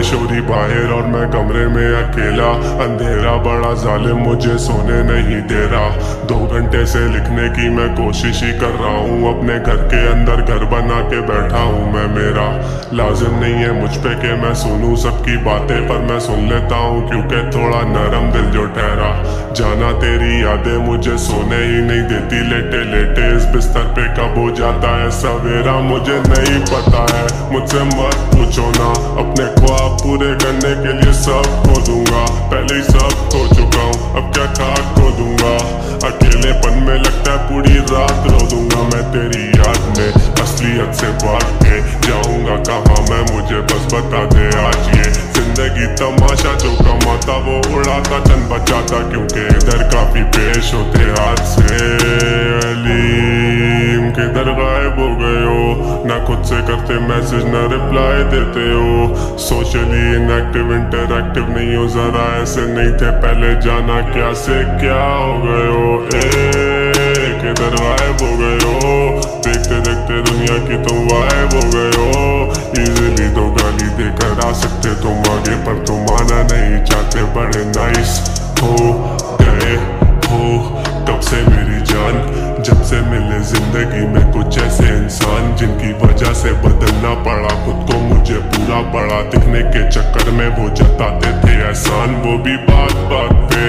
तेरी बाहर और मैं कमरे में अकेला। अंधेरा बड़ा जालिम मुझे सोने नहीं दे रहा। दो घंटे से लिखने की मैं कोशिश ही कर रहा हूँ। अपने घर के अंदर घर बना के बैठा हूँ मैं मेरा। लाजिम नहीं है मुझ पे के मैं सुनूं सबकी बातें, पर मैं सुन लेता हूँ क्योंकि थोड़ा नरम दिल जो ठहरा। जाना तेरी यादें मुझे सोने ही नहीं देती। लेटे लेटे इस बिस्तर पे कब हो जाता है? सवेरा मुझे नहीं पता है। मुझसे मत पूछो ना। अपने ख्वाब पूरे करने के लिए सब खो दूँगा। पहले ही सब खो चुका हूँ। अब क्या खाक खो दूँगा अकेलेपन में लगता है पूरी रात रो दूँगा। मैं तेरी याद में असलियत से बात के जाऊँगा। कहाँ मैं? मुझे बस बता दे आज ये ज़िंदगी तमाशा जो कमाता वो उड़ाता। बचाता क्योंकि इधर काफ़ी पेश होते हाथ से? अलीम किधर गायब हो गए हो। ना खुद से करते मैसेज, ना रिप्लाई देते हो। सोशली इनएक्टिव इंटरएक्टिव नहीं हो, जरा ऐसे नहीं थे पहले जाना क्या से क्या हो गए हो? किधर गायब हो गए हो। देखते देखते दुनिया की तुम गायब हो गए हो। इजीली तो गाली देकर आ सकते तुम आगे, पर तुम आना नहीं चाहते, बड़े नाइस हो गए हो। तब से मेरी जान, जब से मिले ज़िंदगी में कुछ ऐसे इंसान जिनकी वजह से बदलना पड़ा, खुद को मुझे पूरा पड़ा। दिखने के चक्कर में वो जताते थे एहसान। वो भी बात बात पे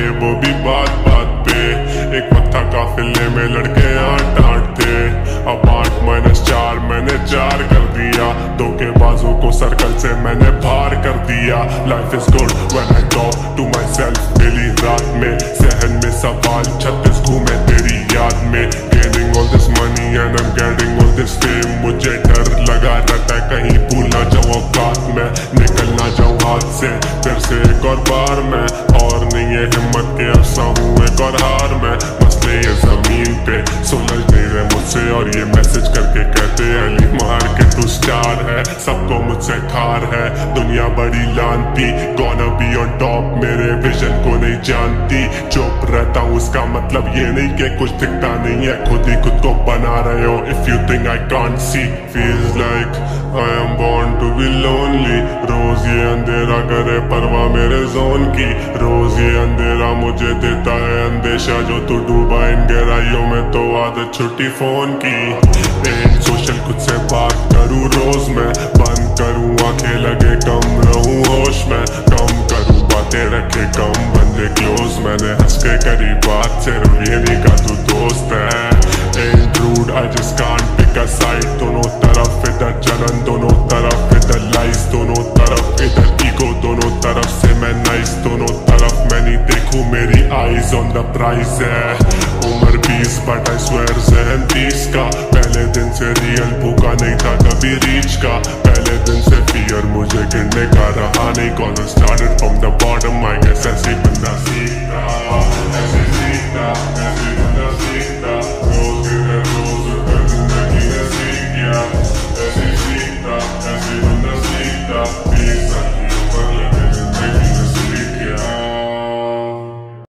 दिया। दो के बाजू को सर्कल से मैंने भार कर दिया। Life is good when I talk to myself daily रात में सहन में सवाल छत्तीस घूमे तेरी याद में। Gaining all this money and I am getting all this fame मुझे डर लगा रहता है कहीं भूल ना जाऊँ औकात में निकल ना जाऊँ हाथ से। फिर से एक और बार मैं, और नहीं है हिम्मत के अरसा हूँ एक और हार में। मसले ये ज़मीन पे सुलझ नहीं रहे मुझसे और ये मैसेज करके कहते हैं, अली मार के सबको मुझसे ठार है। दुनिया बड़ी लानती गॉना बी ऑन टॉप मेरे विजन को नहीं जानती। चुप रहता हूँ, उसका मतलब ये नहीं कि कुछ दिखता नहीं है। खुद ही खुद को बना रहे हो if you think I can't see feels like I am born to be lonely रोज ये अंधेरा करे परवाह मेरे जोन की। रोज ये अंधेरा मुझे देता है अंदेशा जो तू डूबा इन गहराइयों में तो आदत छुट्टी फ़ोन की। एक सोशल खुद से बात करूँ मैंने हंस के करी बात सिर्फ़ ये नहीं का तू दोस्त है। कांट पिक अ साइड दोनों तरफ़ इधर दोनों तरफ़ इधर लाइस दोनों तरफ़ इधर ईगो दोनों तरफ़ से मैं नाइस दोनों तरफ़ मेरी आईज ऑन द है। उम्र बीस बट आई स्वेयर जहन तीस का। पहले दिन से रियल भूखा नहीं था कभी रीच का। पहले दिन से फियर मुझे गिरने का रहा नहीं। Call started from the bottom I guess ऐसी